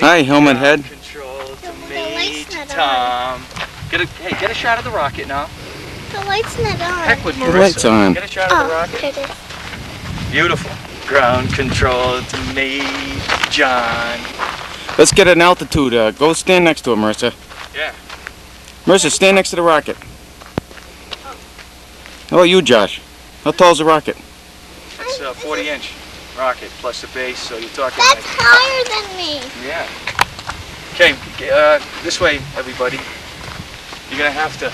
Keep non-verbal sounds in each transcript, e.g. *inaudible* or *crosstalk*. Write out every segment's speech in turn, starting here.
Hi, helmet head. Control to Yeah, me, light's Tom. Get a hey, get a shot of the rocket now. The light's not on. Heck with The Marissa. light's on. Get a shot of the Oh, rocket. here it is. Beautiful. Ground control to me, John. Let's get an altitude. Uh, go stand next to it, Marissa. Yeah. Marissa, stand next to the rocket. How about you, Josh? How tall's the rocket? It's a 40 inch rocket plus the base, so you're talking That's like higher than me. yeah. Okay, uh, this way, everybody. You're gonna have to.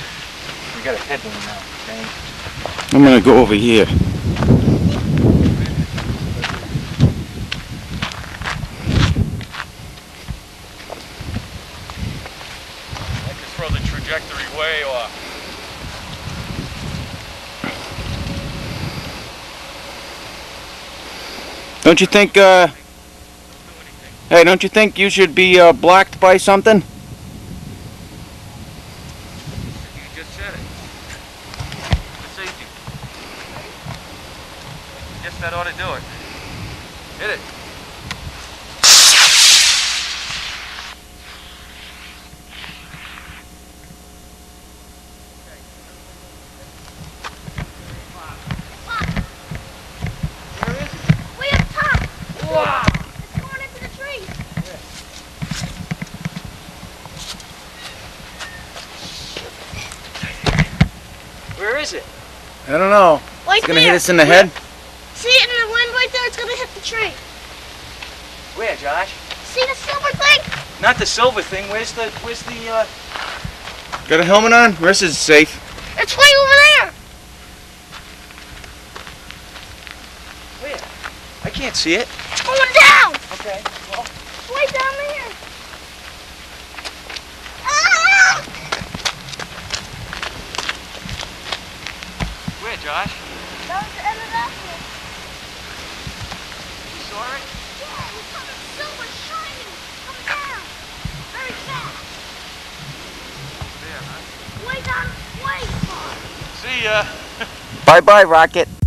We got a headwind now. Okay. I'm gonna go over here. I could throw the trajectory way off. Don't you think, uh, hey, don't you think you should be uh, blocked by something? You just said it. It's easy. Guess that ought to do it. Hit it. Way up top. Wow. It's going into the tree. Where is it? I don't know. Right It's gonna there. hit us in the head. See it in the wind right there? It's gonna hit the tree. Where, Josh? See the silver thing? Not the silver thing. Where's the? Where's the? Uh... Got a helmet on? Marissa's safe. It's way over there. Where? I can't see it. It's going down. Okay. Well, It's way down there. Ah! where, Josh? That was the end of that one. You saw it? Yeah, it was something silver shining. Come down. Very fast. There, huh? Way down, way far. See ya. *laughs* Bye bye, rocket.